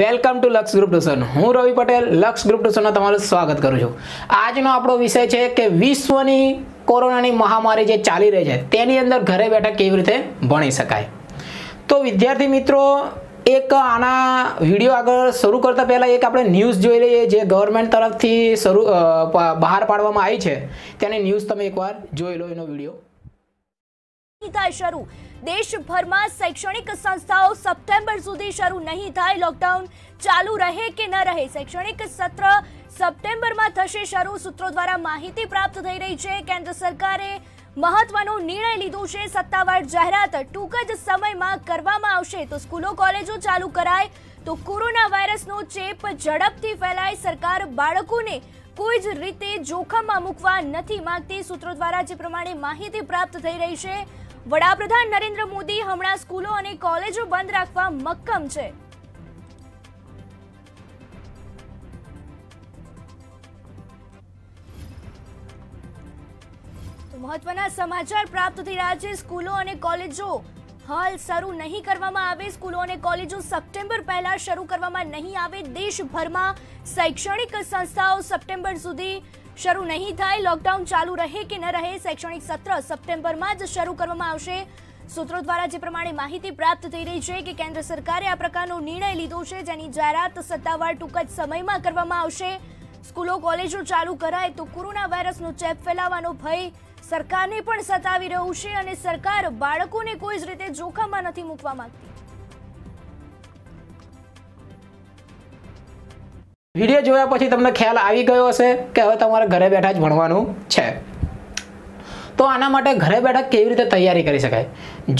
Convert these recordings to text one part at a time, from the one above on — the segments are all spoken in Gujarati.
Welcome to Laksh group tuition હું રવિ પટેલ, લક્ષ ગ્રુપ ટ્યુશનમાં તમારું સ્વાગત કરું છું. આજનો આપણો વિષય છે કે વિશ્વની કોરોનાની મહામારી જે ચાલી રહી છે, તેની અંદર ઘરે બેઠા કેવી રીતે ભણી શકાય. તો વિદ્યાર્થી મિત્રો, એક આના વીડિયો આગળ શરૂ કરતા પહેલાં એક આપણે ન્યૂઝ જોઈ લઈએ, જે ગવર્મેન્ટ તરફથી શરૂ બહાર પાડવામાં આવી છે. તેની ન્યૂઝ તમે એકવાર જોઈ લો એનો વીડિયો. શરૂ. દેશભરમાં શૈક્ષણિક સંસ્થાઓ સપ્ટેમ્બર સુધી શરૂ નહીં થાય, લોકડાઉન ચાલુ રહે કે ન રહે? શૈક્ષણિક સત્ર સપ્ટેમ્બરમાં થશે શરૂ. સૂત્રો દ્વારા માહિતી પ્રાપ્ત થઈ રહી છે. કેન્દ્ર સરકારે મહત્વનો નિર્ણય લીધો છે. સત્તાવાર જાહેરાત ટૂંક જ સમયમાં કરવામાં આવશે. તો સ્કૂલો, કોલેજો ચાલુ કરાય. તો કોરોના વાયરસનો ચેપ ઝડપથી ફેલાય. સરકાર બાળકોને કોઈ જ રીતે જોખમમાં મૂકવા નથી માંગતી. સૂત્રો દ્વારા જે પ્રમાણે માહિતી પ્રાપ્ત થઈ રહી છે વડાપ્રધાન નરેન્દ્ર મોદી હમણાં સ્કૂલો અને કોલેજો બંધ રાખવા મક્કમ છે. મહત્વના સમાચાર પ્રાપ્ત થઈ રહ્યા છે. સ્કૂલો અને કોલેજો હાલ શરૂ નહીં કરવામાં આવે. સ્કૂલો અને કોલેજો સપ્ટેમ્બર પહેલા શરૂ કરવામાં નહીં આવે. દેશભરમાં શૈક્ષણિક સંસ્થાઓ સપ્ટેમ્બર સુધી શરૂ નહીં થાય, લોકડાઉન ચાલુ રહે કે ન રહે, શૈક્ષણિક સત્ર સપ્ટેમ્બરમાં જ શરૂ કરવામાં આવશે. સૂત્રો દ્વારા જે પ્રમાણે માહિતી પ્રાપ્ત થઈ રહી છે કે કેન્દ્ર સરકારે આ પ્રકારનો નિર્ણય લીધો છે, જેની જાહેરાત સત્તાવાર ટૂંક જ સમયમાં કરવામાં આવશે. સ્કૂલો, કોલેજો ચાલુ કરાય તો કોરોના વાયરસનો ચેપ ફેલાવાનો ભય સરકારને પણ સતાવી રહ્યું છે અને સરકાર બાળકોને કોઈ જ રીતે જોખમમાં નથી મૂકવા માંગતી. વીડિયો જોયા પછી તમને ખ્યાલ આવી ગયો હશે કે હવે તમારે ઘરે બેઠા જ ભણવાનું છે. તો આના માટે ઘરે બેઠા કેવી રીતે તૈયારી કરી શકાય?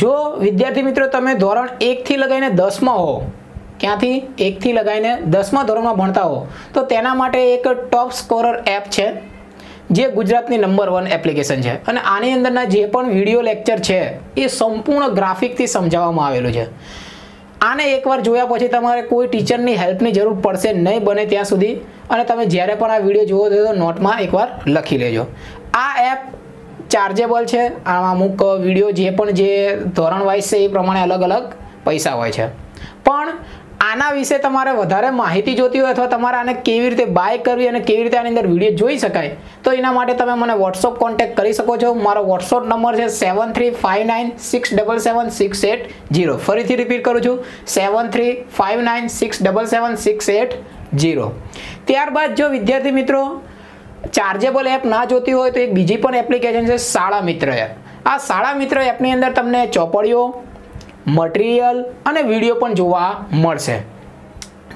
જો વિદ્યાર્થી મિત્રો તમે ધોરણ એકથી લગાવીને દસમાં હો, ક્યાંથી? એકથી લગાવીને દસમા ધોરણમાં ભણતા હો, તો તેના માટે એક ટોપ સ્કોરર એપ છે, જે ગુજરાતની નંબર વન એપ્લિકેશન છે. અને આની અંદરના જે પણ વીડિયો લેક્ચર છે, એ સંપૂર્ણ ગ્રાફિકથી સમજાવવામાં આવેલું છે. આને એકવાર જોયા પછી તમારે કોઈ ટીચરની હેલ્પની જરૂર પડશે નહીં, બને ત્યાં સુધી. અને તમે જ્યારે પણ આ વીડિયો જોવો તો નોટમાં એકવાર લખી લેજો. આ એપ ચાર્જેબલ છે. આમાં અમુક વીડિયો જે પણ જે ધોરણ વાઇઝ છે, એ પ્રમાણે અલગ અલગ પૈસા હોય છે. પણ આના વિશે તમારે વધારે માહિતી જોતી હોય અથવા તમારે આને કેવી રીતે બાય કરવી અને કેવી રીતે આની અંદર વીડિયો જોઈ શકાય, તો એના માટે તમે મને વોટ્સઅપ કોન્ટેક્ટ કરી શકો છો. મારો વોટ્સઅપ નંબર છે seven three five nine six double seven six eight zero ફરીથી રિપીટ કરું છું. Seven three five nine six double seven six eight zero ત્યારબાદ જો વિદ્યાર્થી મિત્રો ચાર્જેબલ એપ ના જોતી હોય તો એક બીજી પણ એપ્લિકેશન છે શાળા મિત્ર એપ આ શાળા મિત્ર એપની અંદર તમને ચોપડીઓ મટીરિયલ અને વીડિયો પણ જોવા મળશે.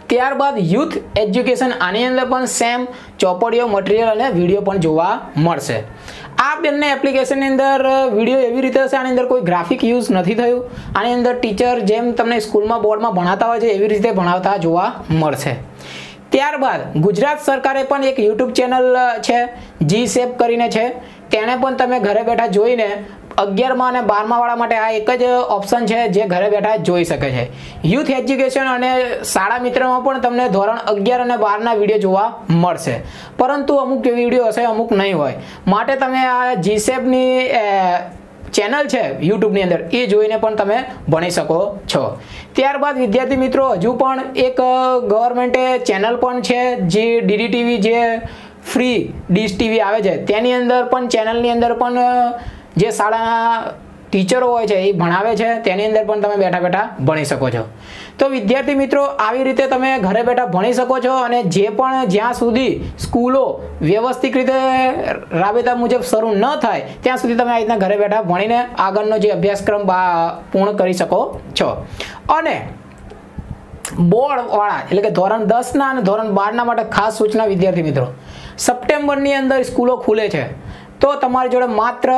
ત્યારબાદ યુથ એજ્યુકેશન આની અંદર પણ સેમ ચોપડીઓ, મટીરિયલ અને વીડિયો પણ જોવા મળશે. આ બંને એપ્લિકેશનની અંદર વીડિયો એવી રીતે હશે, આની અંદર કોઈ ગ્રાફિક યુઝ નથી થયું. આની અંદર ટીચર જેમ તમને સ્કૂલમાં બોર્ડમાં ભણાવતા હોય છે, એવી રીતે ભણાવતા જોવા મળશે. ત્યારબાદ ગુજરાત સરકારે પણ એક યુટ્યુબ ચેનલ છે, જી સેપ કરીને છે. તેણે પણ તમે ઘરે બેઠા જોઈને અગિયારમાં અને બારમા વાળા માટે આ એક જ ઓપ્શન છે જે ઘરે બેઠા જોઈ શકે છે. યુથ એજ્યુકેશન અને શાળા મિત્રમાં પણ તમને ધોરણ અગિયાર અને બારના વીડિયો જોવા મળશે. પરંતુ અમુક વીડિયો હશે, અમુક નહીં હોય. માટે તમે આ જીસેપની ચેનલ છે યુટ્યુબની અંદર, એ જોઈને પણ તમે ભણી શકો છો. ત્યારબાદ વિદ્યાર્થી મિત્રો, હજુ પણ એક ગવર્મેન્ટે ચેનલ પણ છે, જે ડીડી ટીવી જે ફ્રી ડીશ ટીવી આવે છે. તેની અંદર પણ ચેનલની અંદર પણ જે શાળાના ટીચરો હોય છે એ ભણાવે છે, તેની અંદર પણ તમે બેઠા બેઠા ભણી શકો છો. તો વિદ્યાર્થી મિત્રો, આવી રીતે તમે ઘરે બેઠા ભણી શકો છો અને જે પણ જ્યાં સુધી સ્કૂલો વ્યવસ્થિત રીતે રાબેતા મુજબ શરૂ ન થાય, ત્યાં સુધી તમે આ રીતના ઘરે બેઠા ભણીને આગળનો જે અભ્યાસક્રમ પૂર્ણ કરી શકો છો. અને બોર્ડ વાળા એટલે કે ધોરણ દસના અને ધોરણ બારના માટે ખાસ સૂચના વિદ્યાર્થી મિત્રો, સપ્ટેમ્બરની અંદર સ્કૂલો ખુલે છે. તો તમારી જોડે માત્ર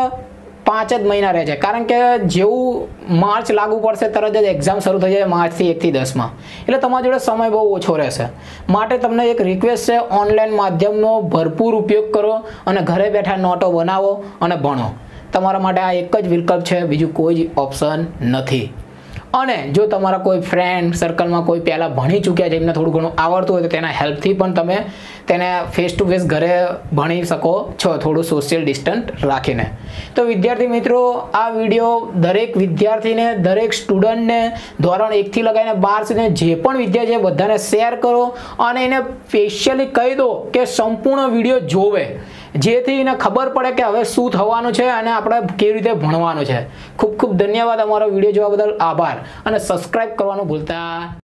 પાંચ જ મહિના રહે છે. કારણ કે જેવું માર્ચ લાગુ પડશે, તરત જ એક્ઝામ શરૂ થઈ જાય માર્ચથી એકથી દસમાં એટલે તમારી જોડે સમય બહુ ઓછો રહેશે. માટે તમને એક રિક્વેસ્ટ છે ઓનલાઈન માધ્યમનો ભરપૂર ઉપયોગ કરો અને ઘરે બેઠા નોટો બનાવો અને ભણો. તમારા માટે આ એક જ વિકલ્પ છે, બીજું કોઈ જ ઓપ્શન નથી. અને જો તમારા કોઈ ફ્રેન્ડ સર્કલમાં કોઈ પહેલાં ભણી ચૂક્યા છે, એમને થોડું ઘણું આવડતું હોય તો તેના હેલ્પથી પણ તમે તેને ફેસ ટુ ફેસ ઘરે ભણી શકો છો, થોડું સોશિયલ ડિસ્ટન્સ રાખીને. તો વિદ્યાર્થી મિત્રો, આ વીડિયો દરેક વિદ્યાર્થીને, દરેક સ્ટુડન્ટને ધોરણ એકથી લગાવીને બાર સુધી જે પણ વિદ્યાર્થી છે બધાને શેર કરો અને એને સ્પેશિયલી કહી દો કે સંપૂર્ણ વીડિયો જોવે. જેથી એને ખબર પડે કે હવે શું થવાનું છે અને આપણે કેવી રીતે ભણવાનું છે. ખૂબ ખૂબ ધન્યવાદ અમારો વીડિયો જોવા બદલ આભાર અને સબસ્ક્રાઇબ કરવાનું ભૂલતા